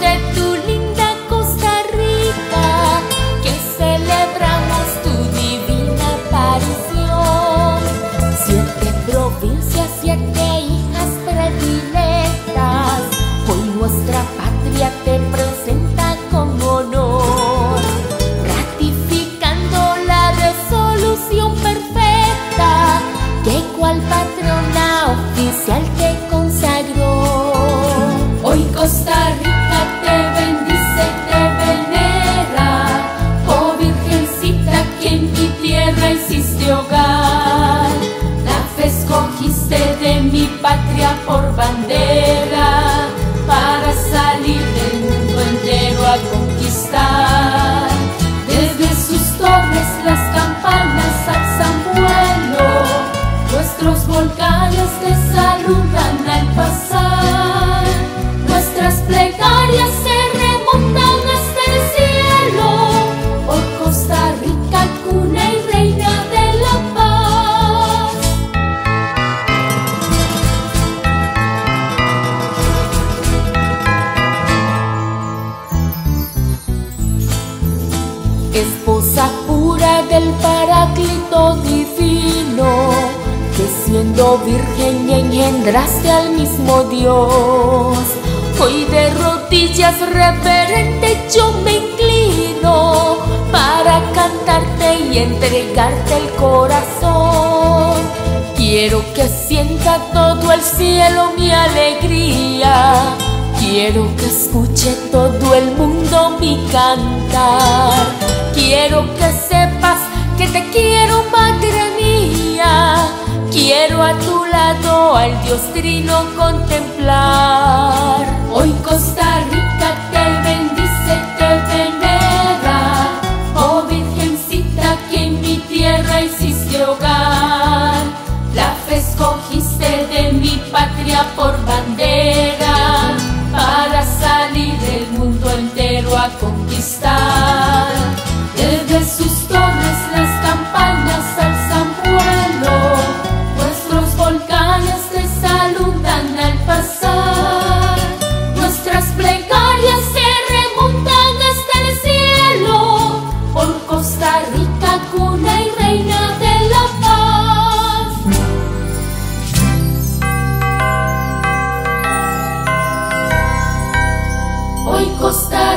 de tu hiciste hogar. Divino, que siendo virgen engendraste al mismo Dios. Hoy de rodillas reverente yo me inclino para cantarte y entregarte el corazón. Quiero que sienta todo el cielo mi alegría. Quiero que escuche todo el mundo mi cantar. Quiero que sepas al Dios trino contemplar. Hoy Costa Rica te bendice, te venera, oh Virgencita que en mi tierra hiciste hogar. La fe escogiste de mi patria por bandera, para salir del mundo entero a conquistar. gusta.